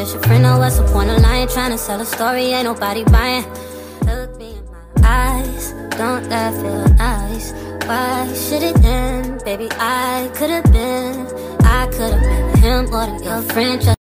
just your friend, knows what's the point of lying? Trying to sell a story, ain't nobody buying. Look me in my eyes, don't that feel nice? Why should it end? Baby, I could've been, I could've been him or your friend.